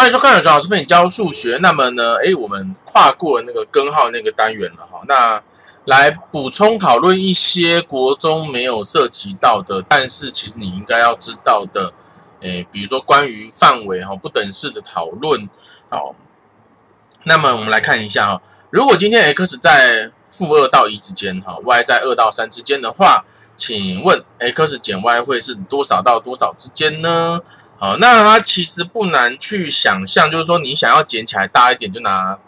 欢迎收看小老师陪你教数学。那么呢，诶，我们跨过那个根号那个单元了哈。那来补充讨论一些国中没有涉及到的，但是其实你应该要知道的，诶，比如说关于范围哈不等式的讨论。好，那么我们来看一下哈，如果今天 x 在负二到一之间哈，y 在二到三之间的话，请问 x 减 y 会是多少到多少之间呢？好，那它其实不难去想象，就是说你想要捡起来大一点，就拿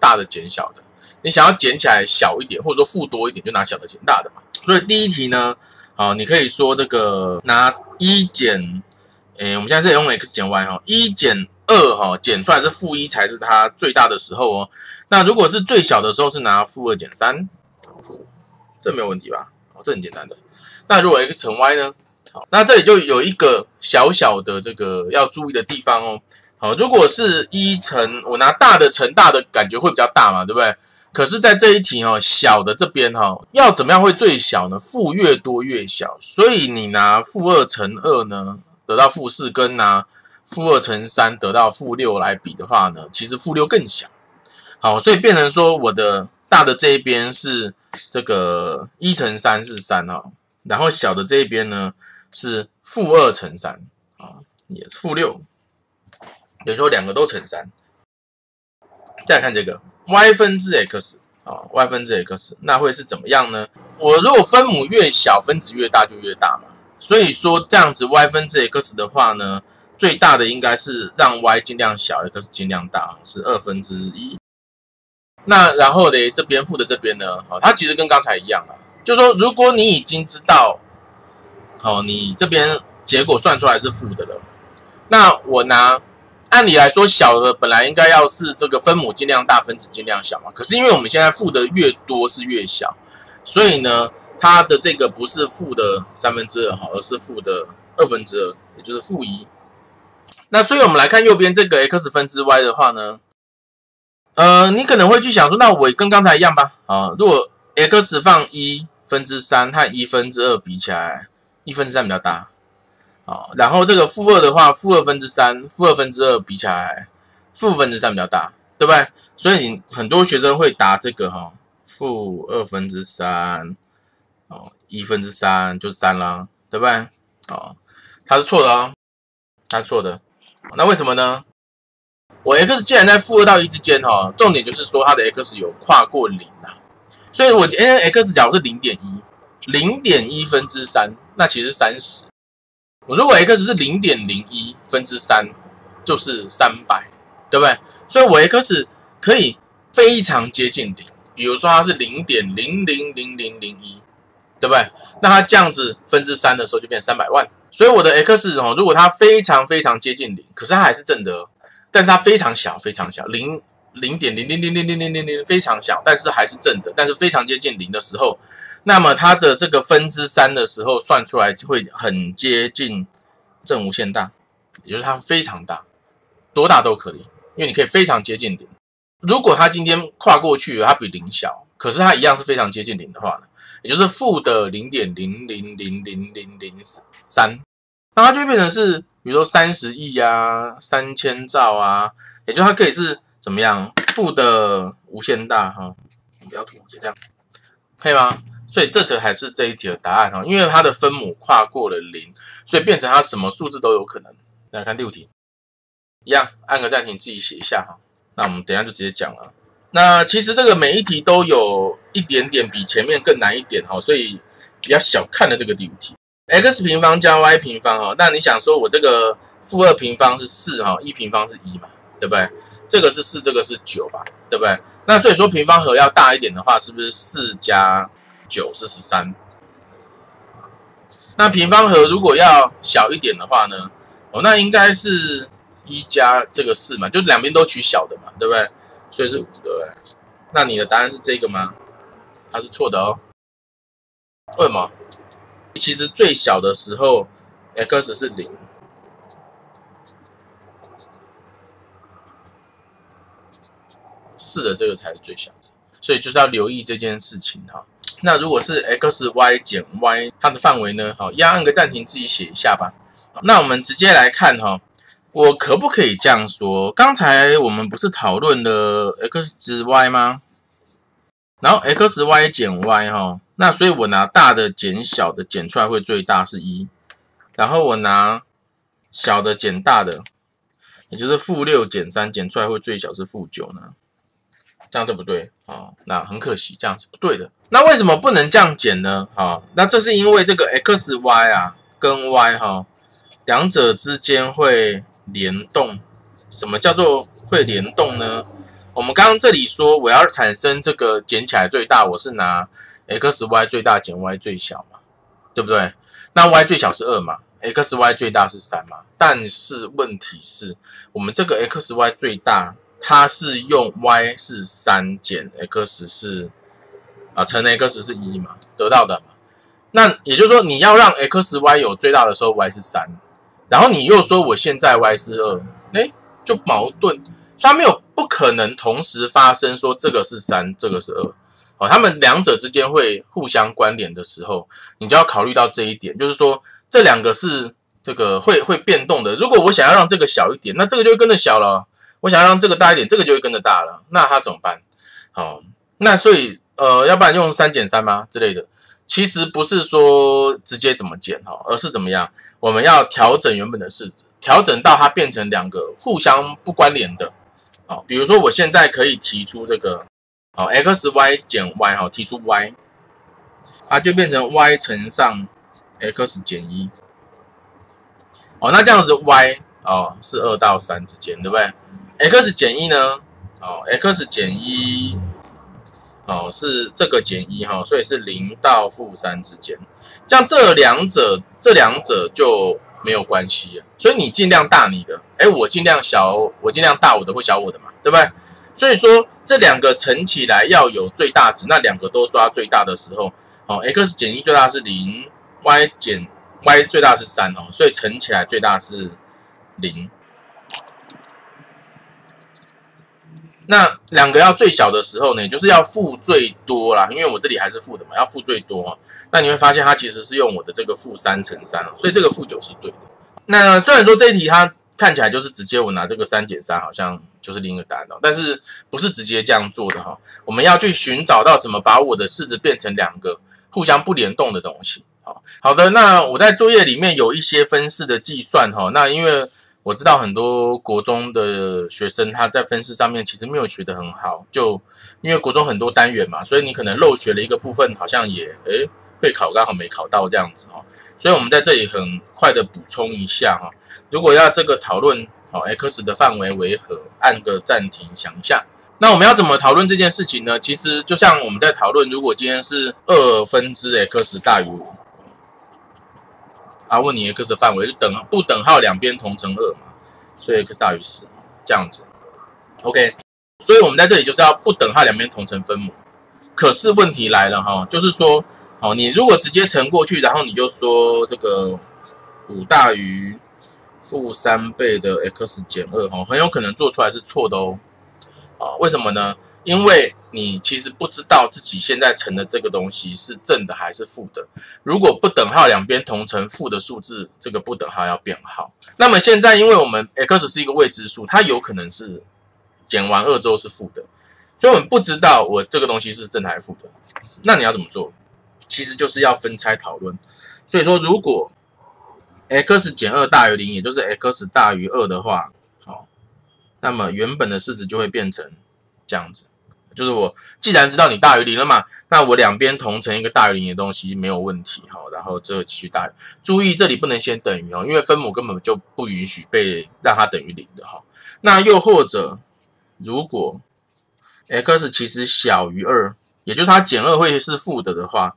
大的减小的；你想要捡起来小一点，或者说负多一点，就拿小的减大的嘛。所以第一题呢，好，你可以说这个拿一减，诶，我们现在是用 x 减 y 哈，一减二哈，减出来是负一才是它最大的时候哦。那如果是最小的时候，是拿负二减三，这没有问题吧？哦，这很简单的。那如果 x 乘 y 呢？好，那这里就有一个小小的这个要注意的地方哦。好，如果是一乘，我拿大的乘大的，感觉会比较大嘛，对不对？可是，在这一题哦，小的这边哈，要怎么样会最小呢？负越多越小，所以你拿负二乘二呢，得到负四，跟拿负二乘三得到负六来比的话呢，其实负六更小。好，所以变成说，我的大的这一边是这个一乘三是三哈，然后小的这一边呢？是负二乘三啊，也是负六，比如说两个都乘三。再来看这个 y 分之 x 啊，y 分之 x，那会是怎么样呢？我如果分母越小，分子越大就越大嘛。所以说这样子 y 分之 x 的话呢，最大的应该是让 y 尽量小，x 尽量大，是二分之一。那然后呢，这边负的这边呢，好，它其实跟刚才一样啊，就说如果你已经知道。哦，你这边结果算出来是负的了，那我拿按理来说小的本来应该要是这个分母尽量大，分子尽量小嘛。可是因为我们现在负的越多是越小，所以呢，它的这个不是负的三分之二哈，而是负的二分之二，也就是负一。那所以我们来看右边这个 x 分之 y 的话呢，呃，你可能会去想说，那我跟刚才一样吧？啊，如果 x 放一分之三和一分之二比起来。一分之三比较大，好，然后这个负二的话，负二分之三、负二分之二比起来，负分之三比较大，对不对？所以你很多学生会答这个哈，负二分之三，哦，一分之三就是三啦，对不对？哦，它是错的哦，它是错的。那为什么呢？我 x 既然在负二到一之间哈，重点就是说它的 x 有跨过零啊，所以我 n x 假如是零点一，零点一分之三。那其实三十，我如果 x 是零点零一分之三，就是三百，对不对？所以我 x 可以非常接近零，比如说它是零点零零零零零一，对不对？那它这样子分之三的时候就变三百万。所以我的 x 哦，如果它非常非常接近零，可是它还是正的，但是它非常小非常小，零零点零零零零零零零零非常小，但是还是正的，但是非常接近零的时候。那么它的这个分之三的时候算出来就会很接近正无限大，也就是它非常大，多大都可以，因为你可以非常接近零。如果它今天跨过去，它比零小，可是它一样是非常接近零的话呢，也就是负的零点零零零零零零三，那它就变成是比如说三十亿啊、三千兆啊，也就它可以是怎么样负的无限大哈，不要涂，就这样，可以吗？所以这则还是这一题的答案哈，因为它的分母跨过了零，所以变成它什么数字都有可能。来看六题，一样按个暂停，自己写一下哈。那我们等下就直接讲了。那其实这个每一题都有一点点比前面更难一点哈，所以比较小看了这个第五题。x 平方加 y 平方哈，那你想说我这个负二平方是四哈，一平方是一嘛，对不对？这个是四，这个是九吧，对不对？那所以说平方和要大一点的话，是不是四加？九是十三，那平方和如果要小一点的话呢？哦，那应该是一加这个四嘛，就两边都取小的嘛，对不对？所以是五，对不对？那你的答案是这个吗？它是错的哦。为什么？其实最小的时候，x 是零，四的这个才是最小的，所以就是要留意这件事情哈。那如果是 x y 减 y，它的范围呢？好，一样按个暂停，自己写一下吧。那我们直接来看哈我可不可以这样说？刚才我们不是讨论了 x 值 y 吗？然后 x y 减 y 哈，那所以我拿大的减小的减出来会最大是一，然后我拿小的减大的，也就是负六减三减出来会最小是负九呢？这样对不对？啊，那很可惜，这样是不对的。那为什么不能这样减呢？啊，那这是因为这个 x y 啊跟 y 哈两者之间会联动。什么叫做会联动呢？我们刚刚这里说我要产生这个减起来最大，我是拿 x y 最大减 y 最小嘛，对不对？那 y 最小是二嘛，x y 最大是三嘛。但是问题是我们这个 x y 最大。它是用 y 是三减 x 是啊乘 x 是一嘛得到的嘛？那也就是说你要让 x y 有最大的时候 y 是三，然后你又说我现在 y 是二，哎，就矛盾，它没有不可能同时发生，说这个是三，这个是二，哦，他们两者之间会互相关联的时候，你就要考虑到这一点，就是说这两个是这个会会变动的。如果我想要让这个小一点，那这个就会跟着小了。我想让这个大一点，这个就会跟着大了，那他怎么办？好，那所以呃，要不然用三减三吗之类的？其实不是说直接怎么减哈，而是怎么样？我们要调整原本的式子，调整到它变成两个互相不关联的。好，比如说我现在可以提出这个，好，x y 减 y 哈，提出 y，它就变成 y 乘上 x 减一。哦，那这样子 y 哦是二到三之间，对不对？x 减一呢？哦，x 减一，哦是这个减一哈，所以是零到负三之间。像这两者，这两者就没有关系。所以你尽量大你的，哎，我尽量小，我尽量大我的或小我的嘛，对不对？所以说这两个乘起来要有最大值，那两个都抓最大的时候，哦，x 减一最大是零，y 减 y 最大是三哦，所以乘起来最大是零。那两个要最小的时候呢，就是要负最多啦，因为我这里还是负的嘛，要负最多。那你会发现它其实是用我的这个负三乘三所以这个负九是对的。那虽然说这一题它看起来就是直接我拿这个三减三，好像就是另一个答案，但是不是直接这样做的哈。我们要去寻找到怎么把我的式子变成两个互相不联动的东西。好好的，那我在作业里面有一些分式的计算哈，那因为。我知道很多国中的学生他在分式上面其实没有学得很好，就因为国中很多单元嘛，所以你可能漏学了一个部分，好像也诶会考刚好没考到这样子哈。所以我们在这里很快的补充一下哈。如果要这个讨论好 x 的范围为何，按个暂停想一下。那我们要怎么讨论这件事情呢？其实就像我们在讨论，如果今天是二分之 x 大于五。啊问你 x 的范围就等不等号两边同乘二嘛？所以 x 大于十，这样子。OK，所以我们在这里就是要不等号两边同乘分母。可是问题来了哈，就是说，哦，你如果直接乘过去，然后你就说这个五大于负三倍的 x 减二，哈，很有可能做出来是错的哦。啊，为什么呢？因为你其实不知道自己现在乘的这个东西是正的还是负的。如果不等号两边同乘负的数字，这个不等号要变号。那么现在，因为我们 x 是一个未知数，它有可能是减完二之后是负的，所以我们不知道我这个东西是正还是负的。那你要怎么做？其实就是要分拆讨论。所以说，如果 x 减二大于零，也就是 x 大于二的话，好，那么原本的式子就会变成这样子。就是我既然知道你大于零了嘛，那我两边同乘一个大于零的东西没有问题哈。然后这个继续大于，注意这里不能先等于哦，因为分母根本就不允许被让它等于零的哈。那又或者如果 x 其实小于二，也就是它减二会是负的的话，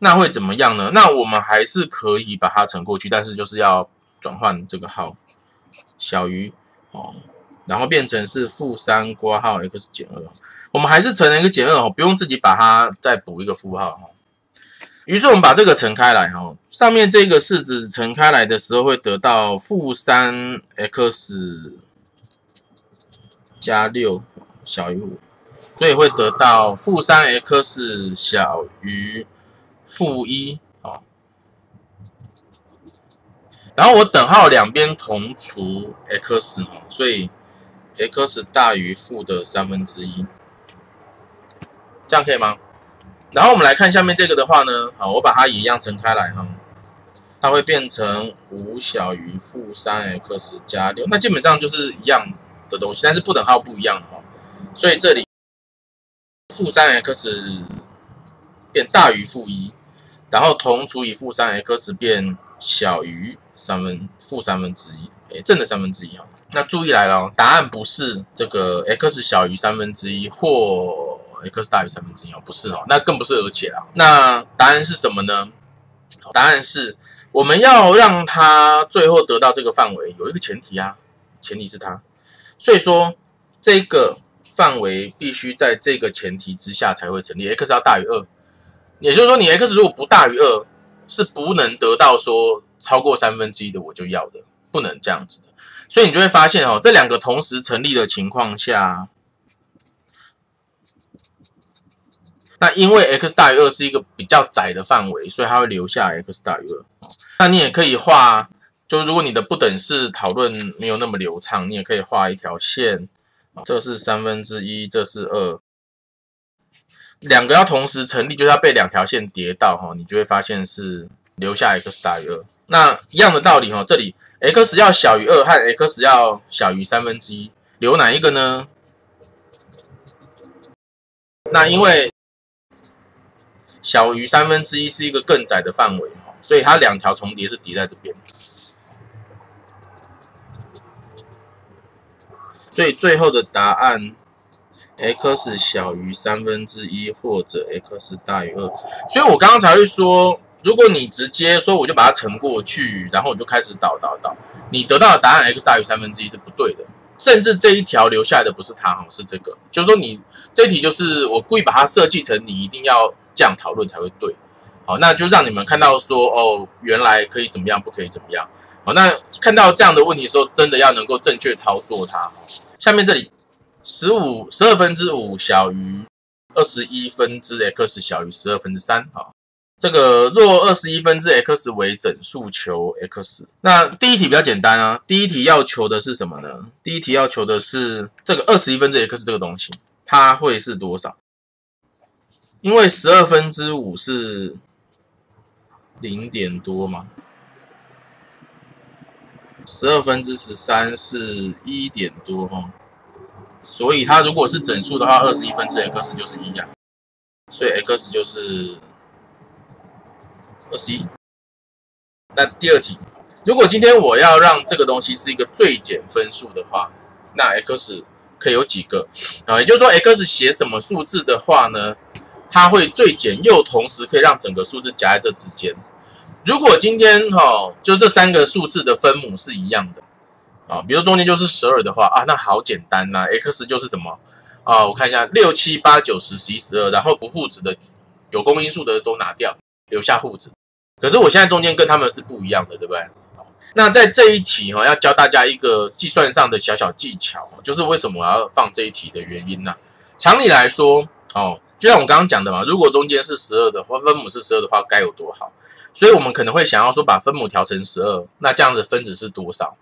那会怎么样呢？那我们还是可以把它乘过去，但是就是要转换这个号小于哦，然后变成是负三括号 x 减二。我们还是乘了一个减二哦，不用自己把它再补一个负号哈。于是我们把这个乘开来哈，上面这个式子乘开来的时候会得到负三 x 加六小于五，所以会得到负三 x 小于负一哦。然后我等号两边同除 x 哈，所以 x 大于负的三分之一，这样可以吗？然后我们来看下面这个的话呢，好，我把它也一样乘开来哈，它会变成五小于负三 x 加六，那基本上就是一样的东西，但是不等号不一样哈，所以这里负三 x 变大于负一，然后同除以负三 x 变小于三分负三分之一，哎，正的三分之一哈。那注意来了，答案不是这个 x 小于三分之一或 x 大于三分之一哦，不是哦，那更不是而且啦。那答案是什么呢？答案是我们要让它最后得到这个范围，有一个前提啊，前提是它，所以说这个范围必须在这个前提之下才会成立，x 要大于二。也就是说，你 x 如果不大于二，是不能得到说超过三分之一的我就要的，不能这样子的。所以你就会发现哦，这两个同时成立的情况下，那因为 x 大于二是一个比较窄的范围，所以它会留下 x 大于二。那你也可以画，就如果你的不等式讨论没有那么流畅，你也可以画一条线，这是三分之一，这是二。两个要同时成立，就是要被两条线叠到哈，你就会发现是留下 x 大于二。那一样的道理哈，这里 x 要小于二和 x 要小于三分之一，留哪一个呢？那因为小于三分之一是一个更窄的范围哈，所以它两条重叠是叠在这边。所以最后的答案。x 小于三分之一或者 x 大于二，所以我刚刚才会说，如果你直接说我就把它乘过去，然后我就开始导导导，你得到的答案 x 大于三分之一是不对的，甚至这一条留下来的不是它，是这个，就是说你这题就是我故意把它设计成你一定要这样讨论才会对，好，那就让你们看到说哦，原来可以怎么样，不可以怎么样，好，那看到这样的问题时候，真的要能够正确操作它，下面这里。十五十二分之五小于二十一分之 x 小于十二分之三啊，这个若二十一分之 x 为整数，求 x。那第一题比较简单啊，第一题要求的是什么呢？第一题要求的是这个二十一分之 x 这个东西，它会是多少？因为十二分之五是零点多嘛，十二分之十三是一点多哈。所以它如果是整数的话，二十一分之 x 就是一呀，所以 x 就是二十一。那第二题，如果今天我要让这个东西是一个最简分数的话，那 x 可以有几个啊？也就是说，x 写什么数字的话呢，它会最简又同时可以让整个数字夹在这之间。如果今天哈，就这三个数字的分母是一样的。啊，比如中间就是十二的话啊，那好简单呐，x 就是什么啊？我看一下，六七八九十十一十二，然后不互质的有公因数的都拿掉，留下互质。可是我现在中间跟他们是不一样的，对不对？那在这一题哈，要教大家一个计算上的小小技巧，就是为什么我要放这一题的原因呢？常理来说，哦，就像我刚刚讲的嘛，如果中间是十二的话，分母是十二的话，该有多好？所以我们可能会想要说，把分母调成十二，那这样子分子是多少？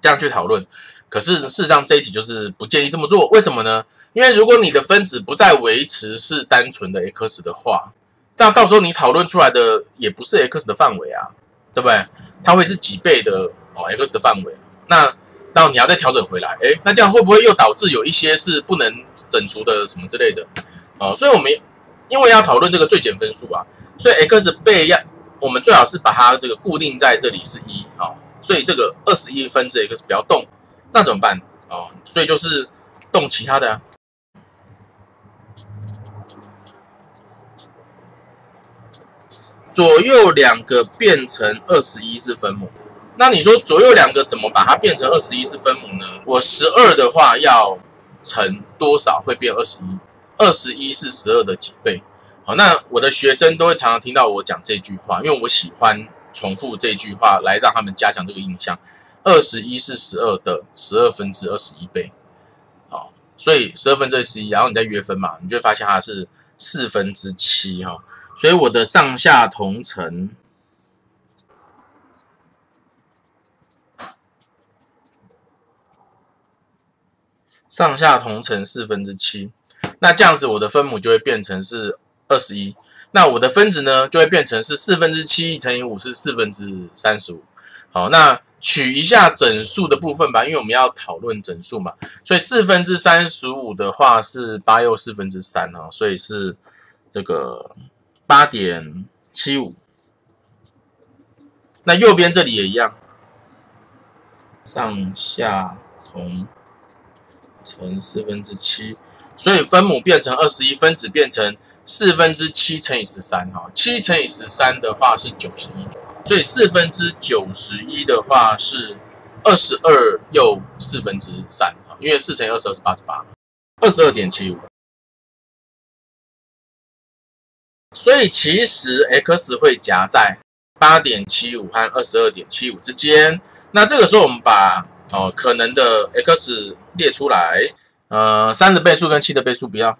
这样去讨论，可是事实上这一题就是不建议这么做。为什么呢？因为如果你的分子不再维持是单纯的 x 的话，那到时候你讨论出来的也不是 x 的范围啊，对不对？它会是几倍的哦 x 的范围。那到你要再调整回来，哎，那这样会不会又导致有一些是不能整除的什么之类的？哦，所以我们因为要讨论这个最简分数啊，所以 x 被要我们最好是把它这个固定在这里是一啊。所以这个二十一分之 x 不要动，那怎么办哦？所以就是动其他的啊。左右两个变成二十一是分母，那你说左右两个怎么把它变成二十一是分母呢？我十二的话要乘多少会变二十一？二十一是十二的几倍。好，那我的学生都会常常听到我讲这句话，因为我喜欢重复这句话来让他们加强这个印象。二十一是十二的十二分之二十一倍。好，所以十二分之十一，然后你再约分嘛，你就会发现它是四分之七哈。所以我的上下同乘。上下同乘四分之七。那这样子我的分母就会变成是二十一。那我的分子呢，就会变成是四分之七乘以五是四分之三十五。好，那取一下整数的部分吧，因为我们要讨论整数嘛。所以四分之三十五的话是八又四分之三啊，所以是这个八点七五。那右边这里也一样，上下同乘四分之七，所以分母变成二十一，分子变成。四分之七乘以十三，哈，七乘以十三的话是九十一，所以四分之九十一的话是二十二又四分之三，哈，因为四乘以二十二是八十八，二十二点七五。所以其实 x 会夹在八点七五和二十二点七五之间。那这个时候我们把哦可能的 x 列出来，呃，三的倍数跟七的倍数不要。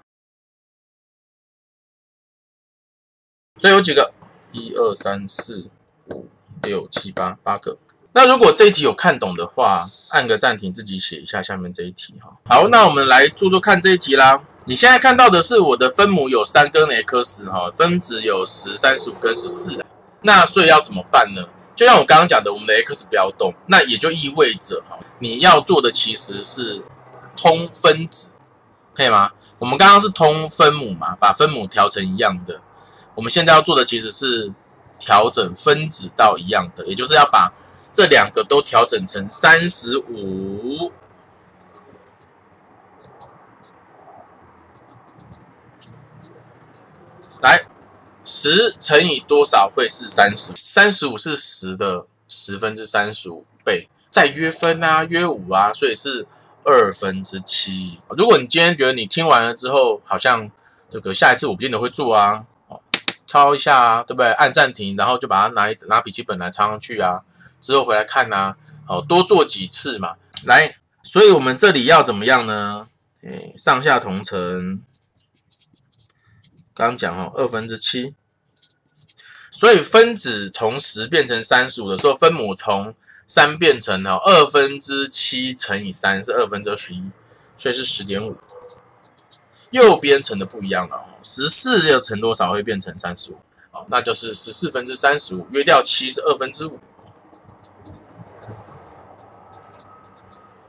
所以有几个？一二三四五六七八八个。那如果这一题有看懂的话，按个暂停，自己写一下下面这一题哈。好，那我们来做做看这一题啦。你现在看到的是我的分母有三根 x 哈，分子有十、三十五跟十四。那所以要怎么办呢？就像我刚刚讲的，我们的 x 不要动，那也就意味着哈，你要做的其实是通分子，可以吗？我们刚刚是通分母嘛，把分母调成一样的。我们现在要做的其实是调整分子到一样的，也就是要把这两个都调整成三十五。来，十乘以多少会是三十？三十五是十的十分之三十五倍，再约分啊，约五啊，所以是二分之七。如果你今天觉得你听完了之后，好像这个下一次我不见得会做啊。抄一下啊，对不对？按暂停，然后就把它拿拿笔记本来抄上去啊，之后回来看呐。好，多做几次嘛。来，所以我们这里要怎么样呢？诶，上下同乘。刚刚讲哦，二分之七。所以分子从十变成三十五的时候，分母从三变成了二分之七乘以三是二分之二十一，所以是十点五。右边乘的不一样了哦，十四要乘多少会变成三十五？哦，那就是十四分之三十五，约掉七是二分之五。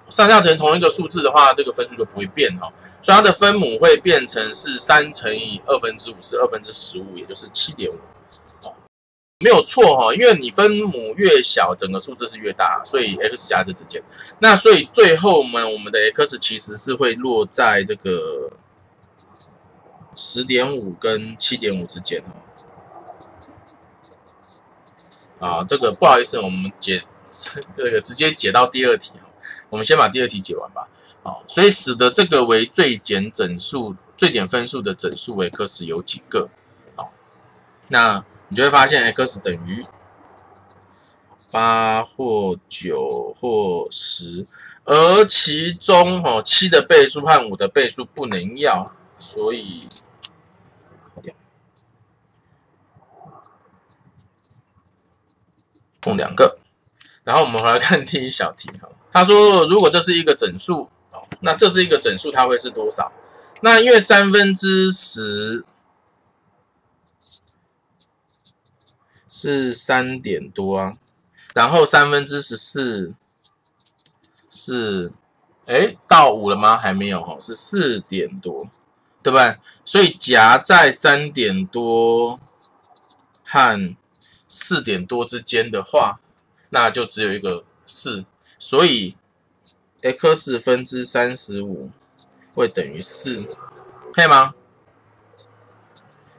上下乘同一个数字的话，这个分数就不会变哈，所以它的分母会变成是三乘以二分之五是二分之十五，也就是七点五。没有错哈，因为你分母越小，整个数字是越大，所以 x 加这之间。那所以最后呢，我们的 x 其实是会落在这个。十点五跟七点五之间哦，啊，这个不好意思，我们解这个直接解到第二题我们先把第二题解完吧。好，所以使得这个为最简整数、最简分数的整数为 x 有几个？好，那你就会发现 x 等于八或九或十，而其中哦七的倍数和五的倍数不能要，所以。共两个，然后我们回来看第一小题哈。他说，如果这是一个整数，那这是一个整数，它会是多少？那因为三分之十是三点多啊，然后三分之十四是，哎，到五了吗？还没有哈，是四点多，对不对？所以夹在三点多和。四点多之间的话，那就只有一个四，所以 x 分之三十五会等于四，可以吗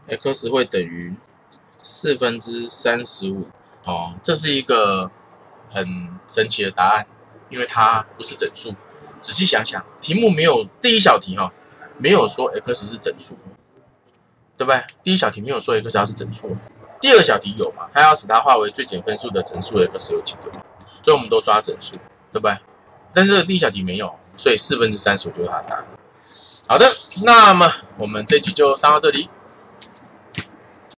？x 会等于四分之三十五，哦，这是一个很神奇的答案，因为它不是整数。仔细想想，题目没有第一小题哈，没有说 x 是整数，对不对？第一小题没有说 x 要是整数。第二小题有嘛？它要使它化为最简分数的整数 x 有几个？所以我们都抓整数，对不对？但是第一小题没有，所以四分之三十五就是它的答案。好的，那么我们这集就上到这里。